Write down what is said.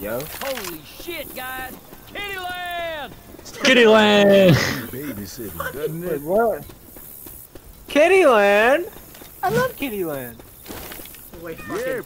Yo. Holy shit, guys! Kittyland! Kittyland! Babysitting, doesn't it? what? Kittyland? I love Kittyland. Wait, Yeah,